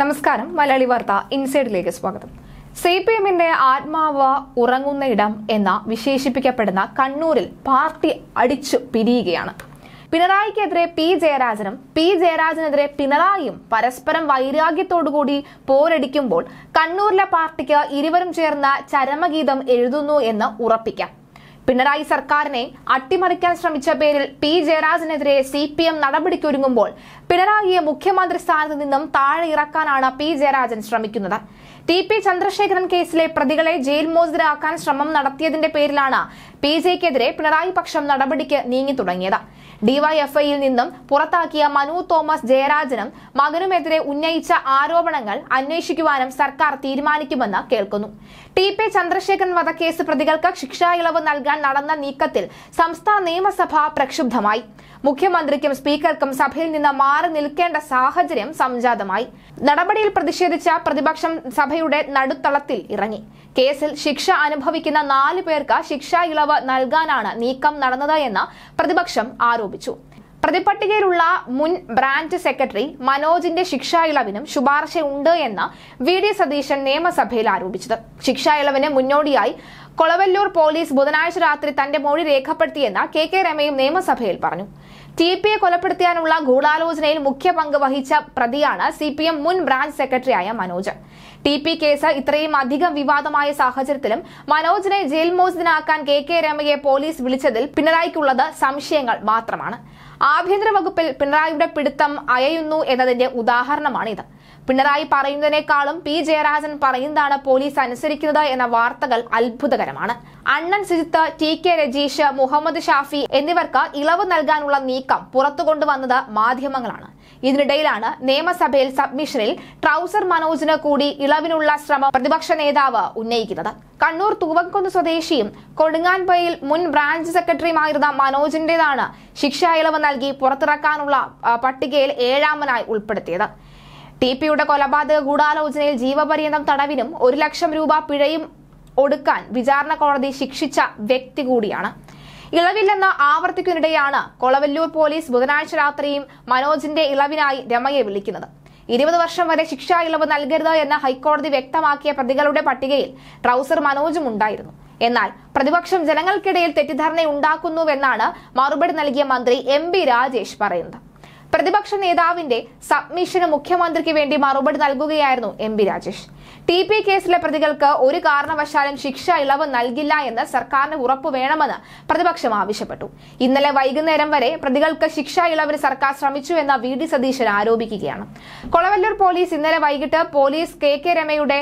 നമസ്കാരം. മലയാളി വാർത്ത ഇൻസൈഡിലേക്ക് സ്വാഗതം. സി പി എമ്മിന്റെ ആത്മാവ് ഉറങ്ങുന്ന ഇടം എന്ന വിശേഷിപ്പിക്കപ്പെടുന്ന കണ്ണൂരിൽ പാർട്ടി അടിച്ചു പിരിയുകയാണ്. പിണറായിക്കെതിരെ പി ജയരാജനും പി ജയരാജനെതിരെ പിണറായിയും പരസ്പരം വൈരാഗ്യത്തോടുകൂടി പോരടിക്കുമ്പോൾ കണ്ണൂരിലെ പാർട്ടിക്ക് ഇരുവരും ചേർന്ന ചരമഗീതം എഴുതുന്നു എന്ന് ഉറപ്പിക്കാം. പിണറായി സർക്കാരിനെ അട്ടിമറിക്കാൻ ശ്രമിച്ച പേരിൽ പി ജയരാജനെതിരെ സി പി എം നടപടിക്കൊരുങ്ങുമ്പോൾ പിണറായിയെ മുഖ്യമന്ത്രി സ്ഥാനത്ത് നിന്നും താഴെ ഇറക്കാനാണ് പി ജയരാജൻ ശ്രമിക്കുന്നത്. ടി പി ചന്ദ്രശേഖരൻ കേസിലെ പ്രതികളെ ജയിൽ മോചിതരാക്കാൻ ശ്രമം നടത്തിയതിന്റെ പേരിലാണ് പി ജെക്കെതിരെ പിണറായി പക്ഷം നടപടിക്ക് നീങ്ങി തുടങ്ങിയത്. ഡിവൈഎഫ്ഐയിൽ നിന്നും പുറത്താക്കിയ മനു തോമസ് ജയരാജനും മകനുമെതിരെ ഉന്നയിച്ച ആരോപണങ്ങൾ അന്വേഷിക്കുവാനും സർക്കാർ തീരുമാനിക്കുമെന്ന് കേൾക്കുന്നു. ടി പി ചന്ദ്രശേഖരൻ വധക്കേസ് പ്രതികൾക്ക് ശിക്ഷാ ഇളവ് നൽകാൻ നടന്ന നീക്കത്തിൽ സംസ്ഥാന നിയമസഭ പ്രക്ഷുബ്ധമായി. മുഖ്യമന്ത്രിക്കും സ്പീക്കർക്കും സഭയിൽ നിന്ന് മാറി നിൽക്കേണ്ട സാഹചര്യം സംജാതമായി. നടപടിയിൽ പ്രതിഷേധിച്ച പ്രതിപക്ഷം സഭയുടെ നടുത്തളത്തിൽ ഇറങ്ങി. കേസിൽ ശിക്ഷ അനുഭവിക്കുന്ന നാലു പേർക്ക് ശിക്ഷാ ഇളവ് നൽകാനാണ് നീക്കം നടന്നത് എന്ന് പ്രതിപക്ഷം ആരോപിച്ചു. പ്രതിപട്ടികയിലുള്ള മുൻ ബ്രാഞ്ച് സെക്രട്ടറി മനോജിന്റെ ശിക്ഷാ ഇളവിനും ശുപാർശയുണ്ട് എന്ന് വി ഡി സതീശൻ നിയമസഭയിൽ ആരോപിച്ചത്. ശിക്ഷാ ഇളവിന് മുന്നോടിയായി കൊളവല്ലൂർ പോലീസ് ബുധനാഴ്ച രാത്രി തന്റെ മൊഴി രേഖപ്പെടുത്തിയെന്ന് കെ കെ രമയും നിയമസഭയിൽ പറഞ്ഞു. ടി പി എ കൊലപ്പെടുത്തിയാനുള്ള ഗൂഢാലോചനയിൽ മുഖ്യ പങ്ക് വഹിച്ച പ്രതിയാണ് സി പി എം മുൻ ബ്രാഞ്ച് സെക്രട്ടറിയായ മനോജ്. ടി പി കേസ് ഇത്രയും അധികം വിവാദമായ സാഹചര്യത്തിലും മനോജിനെ ജയിൽ മോചിതനാക്കാൻ കെ കെ രമയെ പോലീസ് വിളിച്ചതിൽ പിണറായിക്കുള്ളത് സംശയങ്ങൾ മാത്രമാണ്. ആഭ്യന്തര വകുപ്പിൽ പിണറായിയുടെ പിടുത്തം അയയുന്നു എന്നതിന്റെ ഉദാഹരണമാണിത്. പിണറായി പറയുന്നതിനേക്കാളും പി ജയരാജൻ പറയുന്നതാണ് പോലീസ് അനുസരിക്കുന്നത് എന്ന വാർത്തകൾ അത്ഭുതകരമാണ്. അണ്ണൻ സിജിത്ത് ടി കെ രജീഷ് മുഹമ്മദ് ഷാഫി എന്നിവർക്ക് ഇളവ് നൽകാനുള്ള നീക്കം പുറത്തു കൊണ്ടുവന്നത് മാധ്യമങ്ങളാണ്. ഇതിനിടയിലാണ് നിയമസഭയിൽ സബ്മിഷനിൽ ട്രൗസർ മനോജിന് കൂടി ഇളവിനുള്ള ശ്രമം പ്രതിപക്ഷ നേതാവ് ഉന്നയിക്കുന്നത്. കണ്ണൂർ തൂവക്കുന്ന് സ്വദേശിയും കൊടുങ്ങാൻപൊയിൽ മുൻ ബ്രാഞ്ച് സെക്രട്ടറിയുമായിരുന്ന മനോജിന്റേതാണ് ശിക്ഷാ ഇളവ് നൽകി പുറത്തിറക്കാനുള്ള പട്ടികയിൽ ഏഴാമനായി ഉൾപ്പെടുത്തിയത്. ടി പിയുടെ കൊലപാതക ഗൂഢാലോചനയിൽ ജീവപര്യന്തം തടവിനും ഒരു ലക്ഷം രൂപ പിഴയും ഒടുക്കാൻ വിചാരണ കോടതി ശിക്ഷിച്ച വ്യക്തി കൂടിയാണ്. ഇളവില്ലെന്ന് ആവർത്തിക്കുന്നതിനിടെയാണ് കൊളവല്ലൂർ പോലീസ് ബുധനാഴ്ച രാത്രിയും മനോജിന്റെ ഇളവിനായി രമയെ വിളിക്കുന്നത്. ഇരുപത് വർഷം വരെ ശിക്ഷാ ഇളവ് നൽകരുത് എന്ന് ഹൈക്കോടതി വ്യക്തമാക്കിയ പ്രതികളുടെ പട്ടികയിൽ ട്രൗസർ മനോജും ഉണ്ടായിരുന്നു. എന്നാൽ പ്രതിപക്ഷം ജനങ്ങൾക്കിടയിൽ തെറ്റിദ്ധാരണ ഉണ്ടാക്കുന്നുവെന്നാണ് മറുപടി നൽകിയ മന്ത്രി എം ബി രാജേഷ് പറയുന്നത്. പ്രതിപക്ഷ നേതാവിന്റെ സബ്മിഷന് മുഖ്യമന്ത്രിക്ക് വേണ്ടി മറുപടി നൽകുകയായിരുന്നു M B Rajesh. T P കേസിലെ പ്രതികൾക്ക് ഒരു കാരണവശാലും ശിക്ഷ ഇളവ് നൽകില്ല എന്ന് സർക്കാരിന് ഉറപ്പ് വേണമെന്ന് പ്രതിപക്ഷം ആവശ്യപ്പെട്ടു. ഇന്നലെ വൈകുന്നേരം വരെ പ്രതികൾക്ക് ശിക്ഷ ഇളവിന് സർക്കാർ ശ്രമിച്ചു എന്ന വി ഡി സതീശൻ ആരോപിക്കുകയാണ്. കൊളവല്ലൂർ പോലീസ് ഇന്നലെ വൈകിട്ട് പോലീസ് കെ കെ രമയുടെ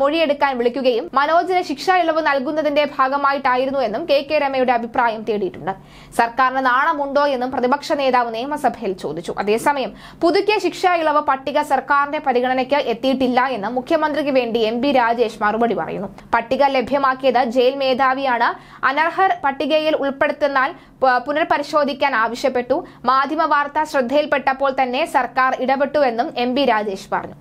മൊഴിയെടുക്കാൻ വിളിക്കുകയും മനോജിന് ശിക്ഷ ഇളവ് നൽകുന്നതിന്റെ ഭാഗമായിട്ടായിരുന്നു എന്നും കെ കെ രമയുടെ അഭിപ്രായം തേടിയിട്ടുണ്ട്. സർക്കാരിന് നാണമുണ്ടോ എന്നും പ്രതിപക്ഷ നേതാവ് നിയമസഭയിൽ ചോദിച്ചു. അതേസമയം പുതുക്കിയ ശിക്ഷ ഇളവ് പട്ടിക സർക്കാരിന്റെ പരിഗണനയ്ക്ക് എത്തിയിട്ടില്ല എന്ന് മുഖ്യമന്ത്രിക്ക് വേണ്ടി എം പി രാജേഷ് മറുപടി പറയുന്നു. പട്ടിക ലഭ്യമാക്കിയത് ജയിൽ മേധാവിയാണ്. അനർഹർ പട്ടികയിൽ ഉൾപ്പെടുത്തുന്നാൽ പുനർപരിശോധിക്കാൻ ആവശ്യപ്പെട്ടു. മാധ്യമ വാർത്ത ശ്രദ്ധയിൽപ്പെട്ടപ്പോൾ തന്നെ സർക്കാർ ഇടപെട്ടുവെന്നും എം രാജേഷ് പറഞ്ഞു.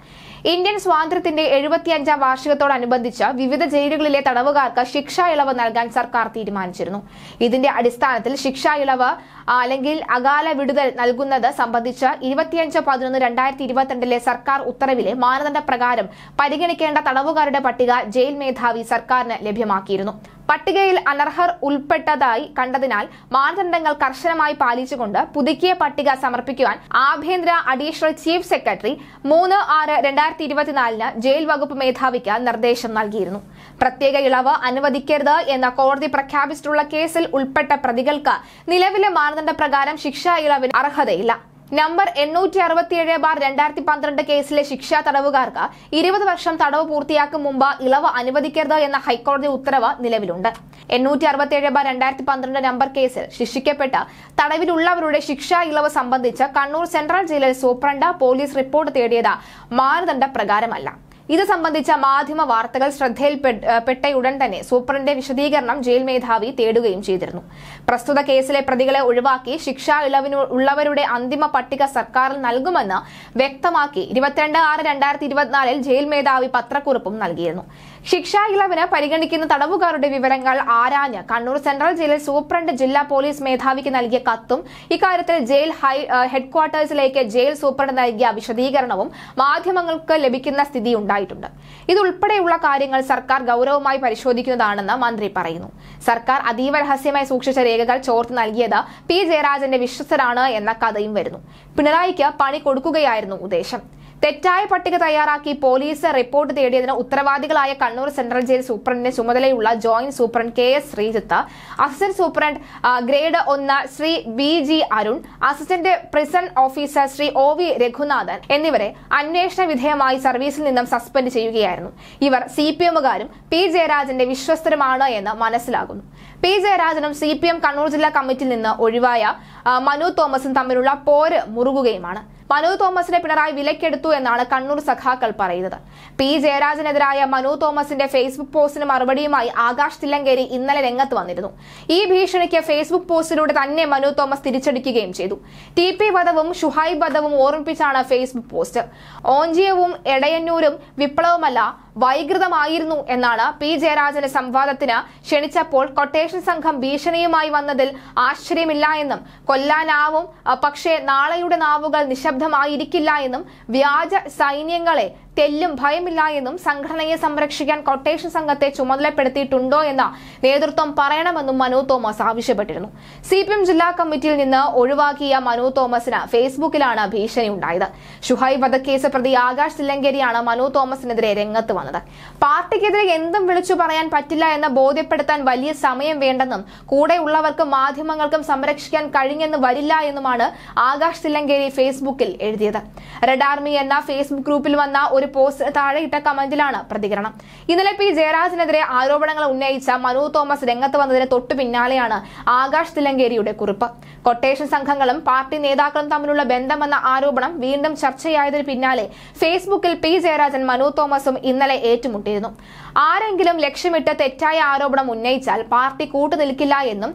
ഇന്ത്യൻ സ്വാതന്ത്ര്യത്തിന്റെ എഴുപത്തിയഞ്ചാം വാർഷികത്തോടനുബന്ധിച്ച് വിവിധ ജയിലുകളിലെ തടവുകാർക്ക് ശിക്ഷാ ഇളവ് നൽകാൻ സർക്കാർ തീരുമാനിച്ചിരുന്നു. ഇതിന്റെ അടിസ്ഥാനത്തിൽ ശിക്ഷാ ഇളവ് അല്ലെങ്കിൽ അകാല വിടുതൽ നൽകുന്നത് സംബന്ധിച്ച് ഇരുപത്തിയഞ്ച് പതിനൊന്ന് രണ്ടായിരത്തി ഇരുപത്തിരണ്ടിലെ സർക്കാർ ഉത്തരവിലെ മാനദണ്ഡ പ്രകാരം പരിഗണിക്കേണ്ട തടവുകാരുടെ പട്ടിക ജയിൽ മേധാവി സർക്കാരിന് ലഭ്യമാക്കിയിരുന്നു. പട്ടികയിൽ അനർഹർ ഉൾപ്പെട്ടതായി കണ്ടതിനാൽ മാനദണ്ഡങ്ങൾ കർശനമായി പാലിച്ചുകൊണ്ട് പുതുക്കിയ പട്ടിക സമർപ്പിക്കുവാൻ ആഭ്യന്തര അഡീഷണൽ ചീഫ് സെക്രട്ടറി മൂന്ന് ആറ് രണ്ടായിരത്തി ഇരുപത്തിനാലിന് ജയിൽ വകുപ്പ് മേധാവിക്ക് നിർദ്ദേശം നൽകിയിരുന്നു. പ്രത്യേക ഇളവ് അനുവദിക്കരുത് എന്ന കോടതി പ്രഖ്യാപിച്ചിട്ടുള്ള കേസിൽ ഉൾപ്പെട്ട പ്രതികൾക്ക് നിലവിലെ മാനദണ്ഡ പ്രകാരം ശിക്ഷാ ഇളവിന് അർഹതയില്ല. നമ്പർ എണ്ണൂറ്റി അറുപത്തിയേഴ് ബാർ രണ്ടായിരത്തി പന്ത്രണ്ട് കേസിലെ ശിക്ഷാ തടവുകാർക്ക് ഇരുപത് വർഷം തടവ് പൂർത്തിയാക്കും മുമ്പ് ഇളവ് അനുവദിക്കരുത് എന്ന ഹൈക്കോടതി ഉത്തരവ് നിലവിലുണ്ട്. എണ്ണൂറ്റി അറുപത്തിയേഴ് ബാർ രണ്ടായിരത്തി പന്ത്രണ്ട് നമ്പർ കേസിൽ ശിക്ഷിക്കപ്പെട്ട തടവിലുള്ളവരുടെ ശിക്ഷാ ഇളവ് സംബന്ധിച്ച് കണ്ണൂർ സെൻട്രൽ ജയിലിൽ സൂപ്രണ്ട് പോലീസ് റിപ്പോർട്ട് തേടിയത് മാനദണ്ഡ പ്രകാരമല്ല ഇത് സംബന്ധിച്ച മാധ്യമ വാർത്തകൾ ശ്രദ്ധയിൽപ്പെട്ടയുടൻ തന്നെ സൂപ്രണ്ടിന്റെ വിശദീകരണം ജയിൽ മേധാവി തേടുകയും ചെയ്തിരുന്നു. പ്രസ്തുത കേസിലെ പ്രതികളെ ഒഴിവാക്കി ശിക്ഷാ ഉള്ളവരുടെ അന്തിമ പട്ടിക സർക്കാരിൽ നൽകുമെന്ന് വ്യക്തമാക്കി ഇരുപത്തിരണ്ട് ആറ് രണ്ടായിരത്തി ഇരുപത്തിനാലിൽ ജയിൽ മേധാവി പത്രക്കുറിപ്പും നൽകിയിരുന്നു. ശിക്ഷാ ഇളവിന് പരിഗണിക്കുന്ന തടവുകാരുടെ വിവരങ്ങൾ ആരാഞ്ഞ് കണ്ണൂർ സെൻട്രൽ ജയിലിൽ സൂപ്രണ്ട് ജില്ലാ പോലീസ് മേധാവിക്ക് നൽകിയ കത്തും ഇക്കാര്യത്തിൽ ജയിൽ ഹെഡ്ക്വാർട്ടേഴ്സിലേക്ക് ജയിൽ സൂപ്രണ്ട് നൽകിയ വിശദീകരണവും മാധ്യമങ്ങൾക്ക് ലഭിക്കുന്ന സ്ഥിതി ഉണ്ടായിട്ടുണ്ട്. ഇതുൾപ്പെടെയുള്ള കാര്യങ്ങൾ സർക്കാർ ഗൌരവമായി പരിശോധിക്കുന്നതാണെന്ന് മന്ത്രി പറയുന്നു. സർക്കാർ അതീവ രഹസ്യമായി സൂക്ഷിച്ച രേഖകൾ ചോർത്ത് നൽകിയത് പി ജയരാജന്റെ വിശ്വസ്തരാണ് എന്ന കഥയും വരുന്നു. പിണറായിക്ക് പണി കൊടുക്കുകയായിരുന്നു ഉദ്ദേശം. തെറ്റായ പട്ടിക തയ്യാറാക്കി പോലീസ് റിപ്പോർട്ട് തേടിയതിന് ഉത്തരവാദികളായ കണ്ണൂർ സെൻട്രൽ ജയിൽ സൂപ്രണ്ടിന്റെ ചുമതലയുള്ള joint superintendent K S Sreejith assistant superintendent grade ഒന്ന് Sri B G Arun assistant prison officer Sri O V Raghunathan എന്നിവരെ അന്വേഷണ വിധേയമായി സർവീസിൽ നിന്നും സസ്പെൻഡ് ചെയ്യുകയായിരുന്നു. ഇവർ സി പി എമ്മുകാരും പി ജയരാജന്റെ വിശ്വസ്തരുമാണ് എന്ന് മനസ്സിലാകുന്നു. പി ജയരാജനും സി പി എം കണ്ണൂർ ജില്ലാ കമ്മിറ്റിയിൽ നിന്ന് ഒഴിവായ മനു തോമസും തമ്മിലുള്ള പോര് മുറുകുകയുമാണ്. മനു തോമസിനെ പിണറായി വിലക്കെടുത്തു എന്നാണ് കണ്ണൂർ സഖാക്കൾ പറയുന്നത്. പി ജയരാജനെതിരായ മനു തോമസിന്റെ ഫേസ്ബുക്ക് പോസ്റ്റിന് മറുപടിയുമായി ആകാശ് തില്ലങ്കേരി ഇന്നലെ രംഗത്ത് വന്നിരുന്നു. ഈ ഭീഷണിക്ക് ഫേസ്ബുക്ക് പോസ്റ്റിലൂടെ തന്നെ മനു തോമസ് തിരിച്ചടിക്കുകയും ചെയ്തു. ടി പി വധവും ഷുഹൈബ് വധവും ഓർമ്മിപ്പിച്ചാണ് ഫേസ്ബുക്ക് പോസ്റ്റ്. ഓഞ്ചിയവും എടയന്നൂരും വിപ്ലവമല്ല വൈകൃതമായിരുന്നു എന്നാണ് പി ജയരാജന്റെ സംവാദത്തിന് ക്ഷണിച്ചപ്പോൾ കൊട്ടേഷൻ സംഘം ഭീഷണിയുമായി വന്നതിൽ ആശ്ചര്യമില്ല എന്നും കൊല്ലാനാവും പക്ഷേ നാളെയുടെ നാവുകൾ നിശബ്ദമായിരിക്കില്ല എന്നും വ്യാജ സൈന്യങ്ങളെ തെല്ലും ഭയമില്ല എന്നും സംഘടനയെ സംരക്ഷിക്കാൻ കൊട്ടേഷൻ സംഘത്തെ ചുമതലപ്പെടുത്തിയിട്ടുണ്ടോ എന്ന നേതൃത്വം പറയണമെന്നും മനു തോമസ് ആവശ്യപ്പെട്ടിരുന്നു. സി പി എം ജില്ലാ കമ്മിറ്റിയിൽ നിന്ന് ഒഴിവാക്കിയ മനു തോമസിന് ഫേസ്ബുക്കിലാണ് ഭീഷണി ഉണ്ടായത്. ഷുഹൈബ് വധക്കേസ് പ്രതി ആകാശ് തില്ലങ്കേരിയാണ് മനു തോമസിനെതിരെ രംഗത്ത് വന്നത്. പാർട്ടിക്കെതിരെ എന്തും വിളിച്ചു പറയാൻ പറ്റില്ല എന്ന് ബോധ്യപ്പെടുത്താൻ വലിയ സമയം വേണ്ടെന്നും കൂടെയുള്ളവർക്കും മാധ്യമങ്ങൾക്കും സംരക്ഷിക്കാൻ കഴിഞ്ഞെന്ന് വരില്ല എന്നുമാണ് ആകാശ് തില്ലങ്കേരി ഫേസ്ബുക്കിൽ എഴുതിയത്. റെഡ് ആർമി എന്ന ഫേസ്ബുക്ക് ഗ്രൂപ്പിൽ വന്ന ഒരു പോസ്റ്റ് താഴെ ഇട്ട കമന്റിലാണ് പ്രതികരണം. ഇന്നലെ പി ജയരാജനെതിരെ ആരോപണങ്ങൾ ഉന്നയിച്ച മനു തോമസ് രംഗത്ത് വന്നതിന് തൊട്ടു പിന്നാലെയാണ് ആകാശ് തിലങ്കേരിയുടെ കുറിപ്പ്. കൊട്ടേഷൻ സംഘങ്ങളും പാർട്ടി നേതാക്കളും തമ്മിലുള്ള ബന്ധമെന്ന ആരോപണം വീണ്ടും ചർച്ചയായതിനു പിന്നാലെ ഫേസ്ബുക്കിൽ പി ജയരാജൻ മനു തോമസും ഇന്നലെ ഏറ്റുമുട്ടിയിരുന്നു. ആരെങ്കിലും ലക്ഷ്യമിട്ട് തെറ്റായ ആരോപണം ഉന്നയിച്ചാൽ പാർട്ടി കൂട്ടുനിൽക്കില്ല എന്നും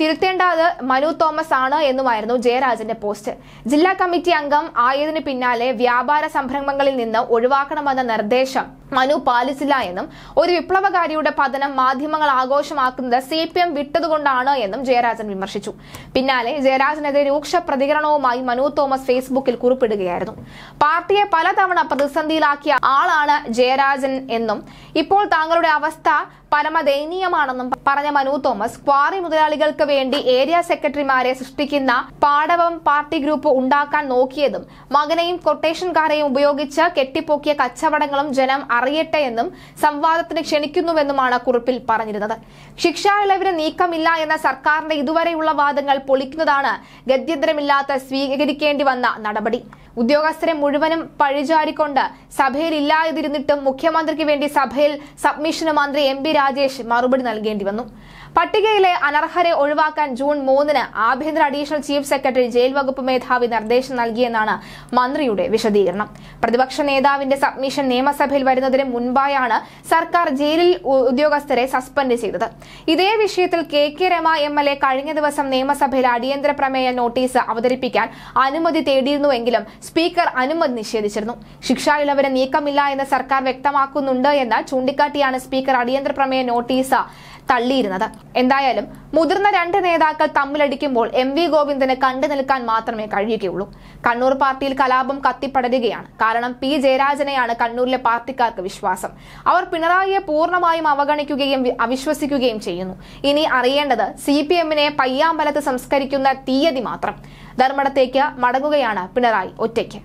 തിരുത്തേണ്ടത് മനു തോമസ് ആണ് എന്നുമായിരുന്നു ജയരാജന്റെ പോസ്റ്റ്. ജില്ലാ കമ്മിറ്റി അംഗം ആയതിനു പിന്നാലെ വ്യാപാര സംരംഭങ്ങളിൽ നിന്ന് ഒഴിവാക്കണമെന്ന നിർദ്ദേശം മനു പാലിച്ചില്ല എന്നും ഒരു വിപ്ലവകാരിയുടെ പതനം മാധ്യമങ്ങൾ ആഘോഷമാക്കുന്നത് സി പി എം വിട്ടതുകൊണ്ടാണ് എന്നും ജയരാജൻ വിമർശിച്ചു. പിന്നാലെ ജയരാജനെതിരെ രൂക്ഷ പ്രതികരണവുമായി മനു തോമസ് ഫേസ്ബുക്കിൽ കുറിപ്പിടുകയായിരുന്നു. പാർട്ടിയെ പലതവണ പ്രതിസന്ധിയിലാക്കിയ ആളാണ് ജയരാജൻ എന്നും ഇപ്പോൾ താങ്കളുടെ അവസ്ഥ പരമദയനീയമാണെന്നും പറഞ്ഞ മനു തോമസ് ക്വാറി മുതലാളികൾക്ക് വേണ്ടി ഏരിയ സെക്രട്ടറിമാരെ സൃഷ്ടിക്കുന്ന പാടവം പാർട്ടി ഗ്രൂപ്പ് ഉണ്ടാക്കാൻ നോക്കിയതും മകനെയും കൊട്ടേഷൻകാരെയും ഉപയോഗിച്ച് കെട്ടിപ്പൊക്കിയ കച്ചവടങ്ങളും ജനം അറിയട്ടെ എന്നും സംവാദത്തിന് ക്ഷണിക്കുന്നുവെന്നുമാണ് കുറിപ്പിൽ പറഞ്ഞിരുന്നത്. ശിക്ഷാ ഇളവിന് നീക്കമില്ല എന്ന സർക്കാരിന്റെ ഇതുവരെയുള്ള വാദങ്ങൾ പൊളിക്കുന്നതാണ് ഗത്യന്തരമില്ലാത്ത സ്വീകരിക്കേണ്ടി വന്ന നടപടി. ഉദ്യോഗസ്ഥരെ മുഴുവനും പഴിചാരിക്കൊണ്ട് സഭയിൽ ഇല്ലാതിരുന്നിട്ടും മുഖ്യമന്ത്രിക്ക് വേണ്ടി സഭയിൽ സബ്മിഷന് മന്ത്രി എം രാജേഷ് മറുപടി നൽകേണ്ടി വന്നു. പട്ടികയിലെ അനർഹരെ ഒഴിവാക്കാൻ ജൂൺ മൂന്നിന് ആഭ്യന്തര അഡീഷണൽ ചീഫ് സെക്രട്ടറി ജയിൽ വകുപ്പ് മേധാവി നിർദ്ദേശം നൽകിയെന്നാണ് മന്ത്രിയുടെ വിശദീകരണം. പ്രതിപക്ഷ നേതാവിന്റെ സബ്മിഷൻ നിയമസഭയിൽ വരുന്നതിന് മുൻപായാണ് സർക്കാർ ജയിലിൽ ഉദ്യോഗസ്ഥരെ സസ്പെൻഡ് ചെയ്തത്. ഇതേ വിഷയത്തിൽ K K Rema M L A കഴിഞ്ഞ ദിവസം നിയമസഭയിൽ അടിയന്തര പ്രമേയ നോട്ടീസ് അവതരിപ്പിക്കാൻ അനുമതി തേടിയിരുന്നുവെങ്കിലും സ്പീക്കർ അനുമതി നിഷേധിച്ചിരുന്നു. ശിക്ഷാ ഇളവിന് നീക്കമില്ല എന്ന് സർക്കാർ വ്യക്തമാക്കുന്നുണ്ട് എന്ന് ചൂണ്ടിക്കാട്ടിയാണ് സ്പീക്കർ അടിയന്തര പ്രമേയ നോട്ടീസ് തള്ളിയിരുന്നത്. എന്തായാലും മുതിർന്ന രണ്ട് നേതാക്കൾ തമ്മിലടിക്കുമ്പോൾ എം വി ഗോവിന്ദനെ കണ്ടു നിൽക്കാൻ മാത്രമേ കഴിയുകയുള്ളൂ. കണ്ണൂർ പാർട്ടിയിൽ കലാപം കത്തിപ്പടരുകയാണ്. കാരണം പി ജയരാജനെയാണ് കണ്ണൂരിലെ പാർട്ടിക്കാർക്ക് വിശ്വാസം. അവർ പിണറായിയെ പൂർണമായും അവഗണിക്കുകയും അവിശ്വസിക്കുകയും ചെയ്യുന്നു. ഇനി അറിയേണ്ടത് സി പി എമ്മിനെ പയ്യാമ്പലത്ത് സംസ്കരിക്കുന്ന തീയതി മാത്രം. ധർമ്മടത്തേക്ക് മടങ്ങുകയാണ് പിണറായി ഒറ്റയ്ക്ക്.